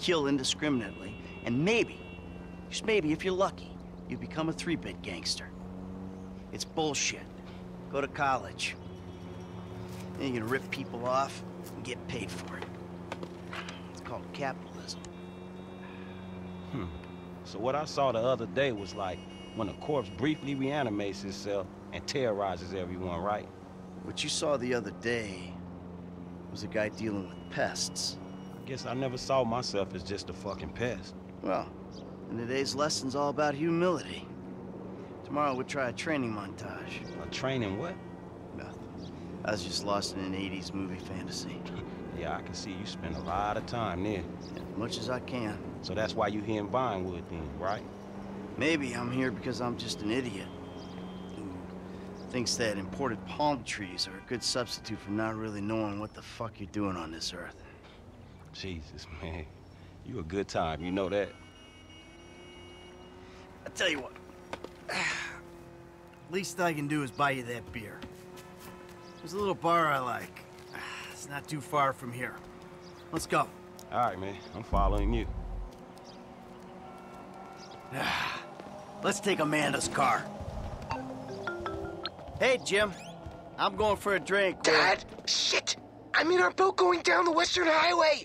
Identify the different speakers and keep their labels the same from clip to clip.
Speaker 1: kill indiscriminately, and maybe, just maybe if you're lucky, you become a three-bit gangster. It's bullshit. Go to college. Then you can rip people off and get paid for it. It's called capitalism. Hmm.
Speaker 2: So what I saw the other day was like when a corpse briefly reanimates itself and terrorizes everyone, right?
Speaker 1: What you saw the other day was a guy dealing with pests.
Speaker 2: I guess I never saw myself as just a fucking pest.
Speaker 1: Well, and today's lesson's all about humility. Tomorrow we'll try a training montage.
Speaker 2: A training what?
Speaker 1: Nothing. I was just lost in an 80s movie fantasy.
Speaker 2: Yeah, I can see you spend a lot of time there.
Speaker 1: As much as I can.
Speaker 2: So that's why you're here in Vinewood then, right?
Speaker 1: Maybe I'm here because I'm just an idiot who thinks that imported palm trees are a good substitute for not really knowing what the fuck you're doing on this earth.
Speaker 2: Jesus, man. You a good time, you know that?
Speaker 1: I tell you what. Least I can do is buy you that beer. There's a little bar I like. It's not too far from here. Let's go.
Speaker 2: All right, man. I'm following you.
Speaker 1: Let's take Amanda's car. Hey, Jim. I'm going for a drink.
Speaker 3: Dad, shit! I'm in our boat going down the Western Highway.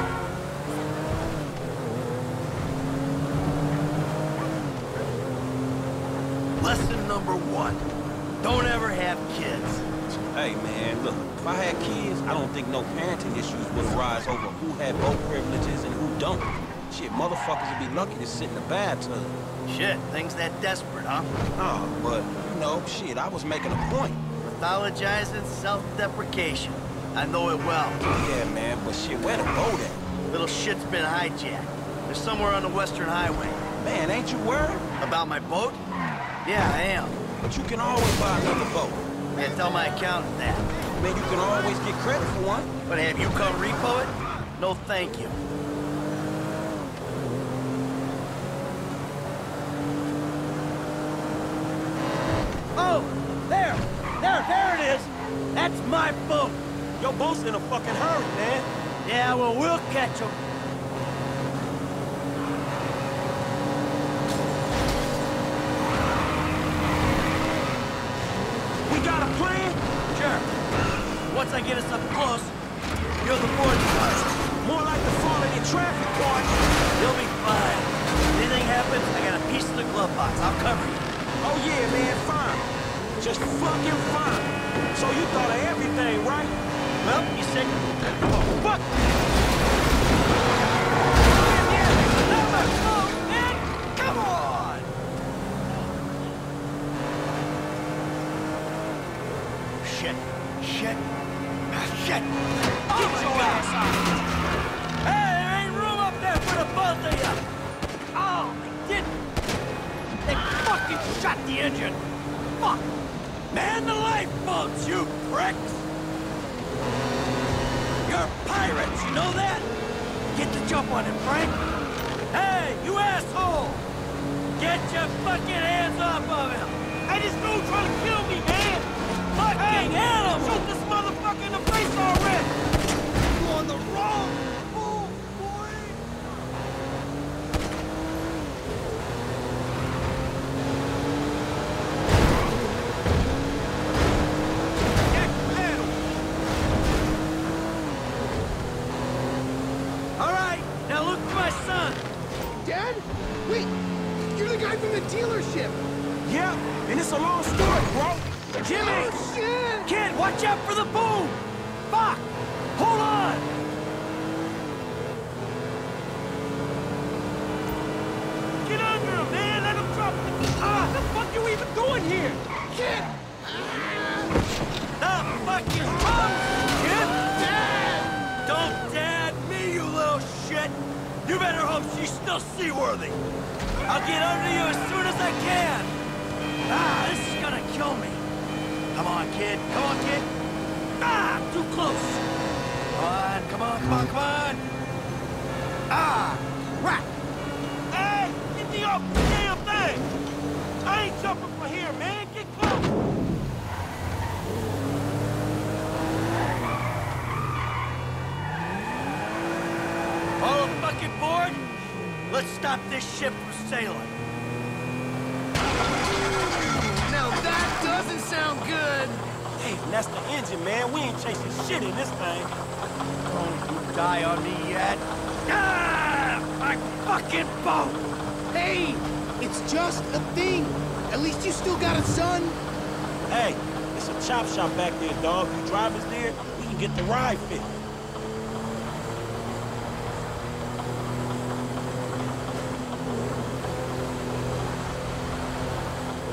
Speaker 1: Lesson number one. Don't ever have kids.
Speaker 2: Hey, man, look, if I had kids, I don't think no parenting issues would arise over who had boat privileges and who don't. Shit, motherfuckers would be lucky to sit in the bathtub.
Speaker 1: Shit, things that desperate, huh?
Speaker 2: Oh, but, you know, shit, I was making a point.
Speaker 1: Pathologizing self-deprecation. I know it well.
Speaker 2: Yeah, man, but shit, where the boat at?
Speaker 1: Little shit's been hijacked. They're somewhere on the Western Highway.
Speaker 2: Man, ain't you worried?
Speaker 1: About my boat? Yeah, I am.
Speaker 2: But you can always buy another boat.
Speaker 1: Yeah, tell my accountant that.
Speaker 2: Man, you can always get credit for one.
Speaker 1: But have you come repo it? No, thank you. Oh, there, there, there it is. That's my boat.
Speaker 2: Your boat's in a fucking hurry, man.
Speaker 1: Yeah, well, we'll catch him.
Speaker 2: We got a plan?
Speaker 1: Sure. Once I get us up close, you're the boarding party.
Speaker 2: More like the falling in traffic part.
Speaker 1: You'll be fine. If Anything happens, I got a piece of the glove box. I'll cover you.
Speaker 2: Oh yeah, man, fine. Just fucking fine. So you thought of everything, right?
Speaker 1: Well, you said...
Speaker 2: Oh, fuck!
Speaker 1: Fuck! Man the lifeboats, you pricks! You're pirates, you know that? Get the jump on him, Frank! Hey, you asshole! Get your fucking hands off of him!
Speaker 2: Hey, this dude trying to kill me, man!
Speaker 1: Fucking animal!
Speaker 2: Shoot this motherfucker in the face already!
Speaker 1: You on the wrong move, boy! All right, now look for my son.
Speaker 3: Dad? Wait, the from the dealership.
Speaker 2: Yeah, and it's a long story, bro.
Speaker 1: Jimmy!
Speaker 3: Oh, shit!
Speaker 1: Kid, watch out for the boom! Fuck! Hold on!
Speaker 2: Get under him, man. Let him drop the... Ah, the fuck you even doing here?
Speaker 3: Kid!
Speaker 1: The fucking pump! Kid! Dad! Don't dad me, you little shit! You better hope she's still seaworthy! I'll get under you as soon as I can! Ah, this is gonna kill me! Come on, kid! Come on, kid! Ah, too close! Come on, come on, come on, come on! Ah, crap!
Speaker 2: Hey, get the damn thing! I ain't jumping for here, man. Get close.
Speaker 1: All fucking board? Let's stop this ship from sailing.
Speaker 3: Now that doesn't sound good.
Speaker 2: Hey, that's the engine, man. We ain't chasing shit in this thing.
Speaker 1: Don't you die on me yet. Ah! My fucking boat!
Speaker 3: Hey, it's just a thing. At least you still got a son.
Speaker 2: Hey, it's a chop shop back there, dog. You drivers there, we can get the ride fit.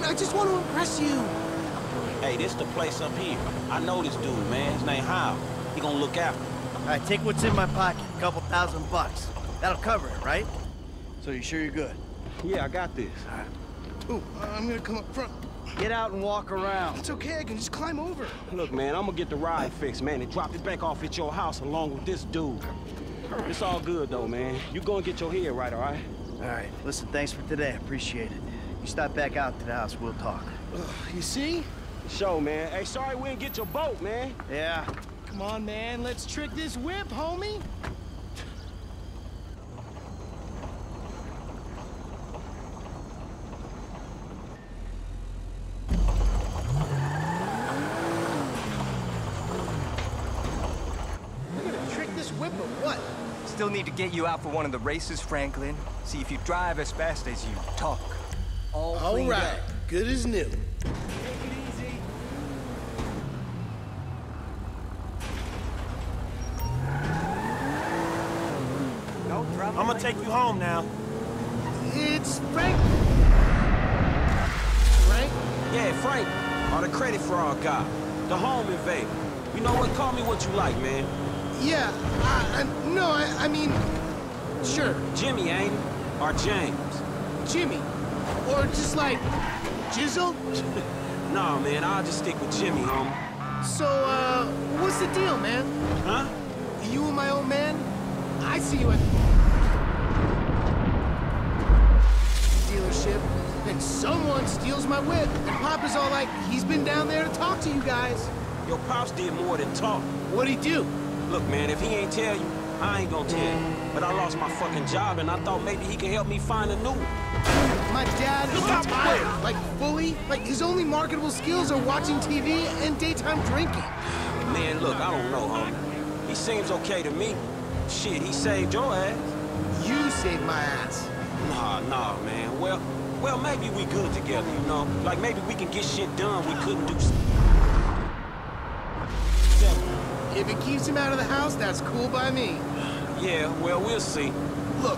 Speaker 3: mean, I just want to impress you.
Speaker 2: Hey, this the place up here. I know this dude, man. His name Hal. He gonna look after me.
Speaker 1: All right, take what's in my pocket. A couple thousand bucks. That'll cover it, right? So you sure you're good?
Speaker 2: Yeah, I got this. All right.
Speaker 3: Ooh, I'm gonna come up front.
Speaker 1: Get out and walk around.
Speaker 3: It's okay, I can just climb over.
Speaker 2: Look, man, I'm gonna get the ride fixed, man, and drop it back off at your house along with this dude. It's all good, though, man. You go and get your head right, all right?
Speaker 1: All right, listen, thanks for today. Appreciate it. You stop back out to the house, we'll talk.
Speaker 3: You see?
Speaker 2: Show, man. Hey, sorry we didn't get your boat, man.
Speaker 1: Yeah,
Speaker 3: Come on, man, let's trick this whip, homie. We're gonna trick this whip or what?
Speaker 4: Still need to get you out for one of the races, Franklin. See if you drive as fast as you talk. All
Speaker 3: All
Speaker 4: cleaned
Speaker 3: right,
Speaker 4: up.
Speaker 3: good as new.
Speaker 4: No trouble.
Speaker 2: I'm gonna take you home now.
Speaker 3: It's Frank. Frank?
Speaker 2: Yeah, Frank, All the credit fraud guy, the home invader. You know what? Call me what you like, man.
Speaker 3: Yeah, I, I, no, I, I mean, sure,
Speaker 2: Jimmy, ain't it? Or James?
Speaker 3: Jimmy. Or just like, Jizzle?
Speaker 2: Nah, man, I'll just stick with Jimmy, homie.
Speaker 3: So, uh, what's the deal, man?
Speaker 2: Huh?
Speaker 3: You and my old man? I see you at the dealership, and someone steals my whip, and Papa's all like, he's been down there to talk to you guys.
Speaker 2: Your pops did more than talk.
Speaker 3: What'd he do?
Speaker 2: Look, man, if he ain't tell you, I ain't gonna tell you. But I lost my fucking job, and I thought maybe he could help me find a new one.
Speaker 3: My dad is
Speaker 2: Look out,
Speaker 3: retired, like fully. Like his only marketable skills are watching TV and daytime drinking.
Speaker 2: Man, look, I don't know, homie. He seems okay to me. Shit, he saved your ass.
Speaker 3: You saved my ass.
Speaker 2: Nah, nah, man. Well, well, maybe we good together, you know? Like, maybe we can get shit done we couldn't do. s- separate.
Speaker 3: If it keeps him out of the house, that's cool by me.
Speaker 2: Yeah, well, we'll see.
Speaker 3: Look,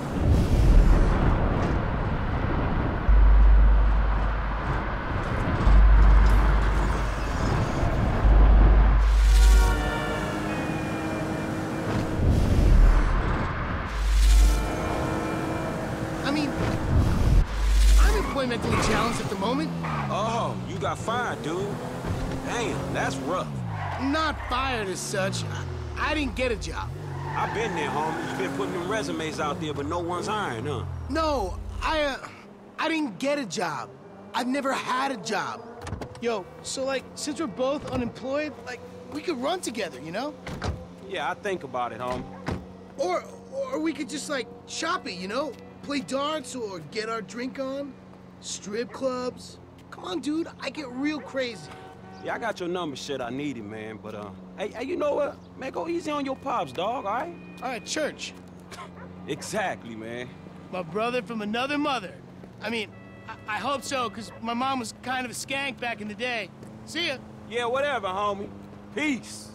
Speaker 3: mentally challenged at the moment.
Speaker 2: Oh, you got fired, dude. Damn, that's rough.
Speaker 3: Not fired as such. I, I didn't get a job.
Speaker 2: I've been there, homie. You've been putting them resumes out there, but no one's hiring, huh?
Speaker 3: No, I, uh, I didn't get a job. I've never had a job. Yo, so like, since we're both unemployed, like, we could run together, you know?
Speaker 2: Yeah, I think about it, homie.
Speaker 3: Or, or we could just like shop it, you know? Play darts or get our drink on. Strip clubs. Come on, dude, I get real crazy.
Speaker 2: Yeah, I got your number, shit. I need it, man. But uh, hey, hey, you know what? Man, go easy on your pops, dog. All right?
Speaker 3: All right, church.
Speaker 2: Exactly, man.
Speaker 3: My brother from another mother. I mean, I, I hope so, because my mom was kind of a skank back in the day. See ya.
Speaker 2: Yeah, whatever, homie. Peace.